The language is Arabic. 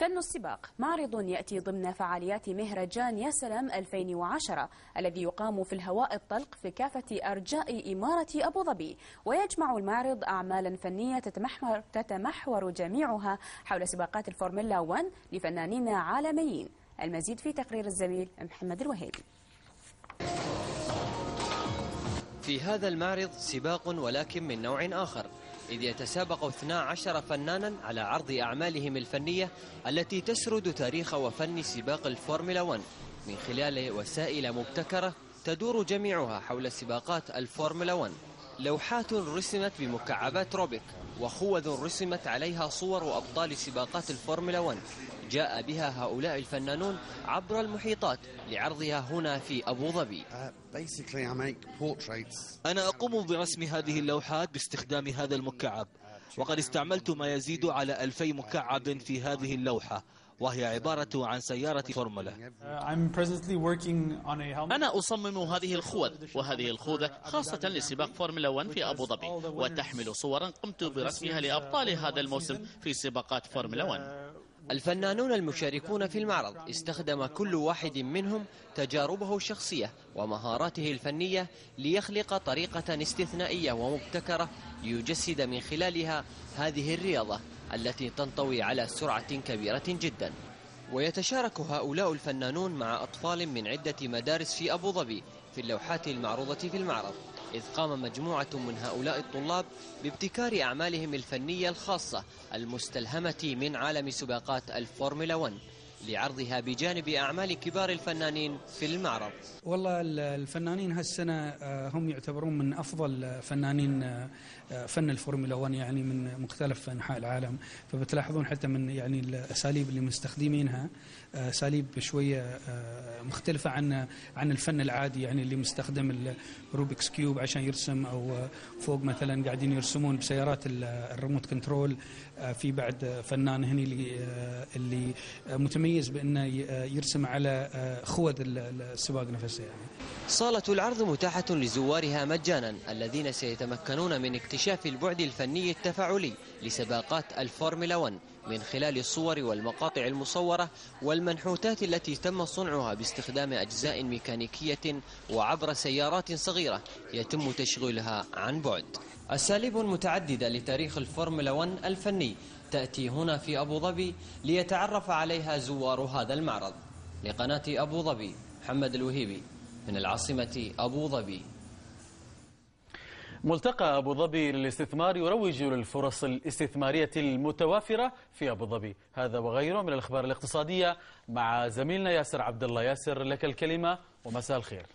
فن السباق معرض يأتي ضمن فعاليات مهرجان يا سلام 2010 الذي يقام في الهواء الطلق في كافة أرجاء إمارة أبو ظبي ويجمع المعرض أعمالا فنية تتمحور, تتمحور جميعها حول سباقات الفورمولا 1 لفنانين عالميين. المزيد في تقرير الزميل محمد الوهيبي. في هذا المعرض سباق ولكن من نوع آخر إذ يتسابق 12 فنانا على عرض أعمالهم الفنية التي تسرد تاريخ وفن سباق الفورمولا 1 من خلال وسائل مبتكرة تدور جميعها حول سباقات الفورمولا 1 لوحات رسمت بمكعبات روبيك وخوذ رسمت عليها صور أبطال سباقات الفورمولا 1 جاء بها هؤلاء الفنانون عبر المحيطات لعرضها هنا في أبو ظبي. أنا أقوم برسم هذه اللوحات باستخدام هذا المكعب. وقد استعملت ما يزيد على ألفي مكعب في هذه اللوحة وهي عبارة عن سيارة فورمولا. أنا أصمم هذه الخوذ وهذه الخوذة خاصة لسباق فورمولا 1 في أبو ظبي. وتحمل صورا قمت برسمها لأبطال هذا الموسم في سباقات فورمولا 1 الفنانون المشاركون في المعرض استخدم كل واحد منهم تجاربه الشخصية ومهاراته الفنية ليخلق طريقة استثنائية ومبتكرة ليجسد من خلالها هذه الرياضة التي تنطوي على سرعة كبيرة جدا. ويتشارك هؤلاء الفنانون مع أطفال من عدة مدارس في أبو ظبي في اللوحات المعروضة في المعرض إذ قام مجموعة من هؤلاء الطلاب بابتكار أعمالهم الفنية الخاصة المستلهمة من عالم سباقات الفورمولا 1 لعرضها بجانب أعمال كبار الفنانين في المعرض. والله الفنانين هالسنة آه، هم يعتبرون من أفضل فنانين آه، فن الفورمولا 1 يعني من مختلف أنحاء العالم. فبتلاحظون حتى من يعني الأساليب اللي مستخدمينها آه، أساليب شوية مختلفة عن عن الفن العادي يعني اللي مستخدم ال Rubik's Cube عشان يرسم أو فوق مثلا قاعدين يرسمون بسيارات ال remote control في بعد فنان هني اللي متميز متميز بأنه يرسم على آه، خوذ السباق نفسه يعني. صالة العرض متاحة لزوارها مجانا الذين سيتمكنون من اكتشاف البعد الفني التفاعلي لسباقات الفورمولا 1 من خلال الصور والمقاطع المصورة والمنحوتات التي تم صنعها باستخدام أجزاء ميكانيكية وعبر سيارات صغيرة يتم تشغيلها عن بعد أساليب متعددة لتاريخ الفورمولا 1 الفني تأتي هنا في أبو ظبي ليتعرف عليها زوار هذا المعرض. لقناة أبو ظبي محمد الوهيبي من العاصمة أبو ظبي. ملتقى أبو ظبي للاستثمار يروج للفرص الاستثمارية المتوافرة في أبو ظبي. هذا وغيره من الأخبار الاقتصادية مع زميلنا ياسر عبد الله ياسر لك الكلمة ومساء الخير.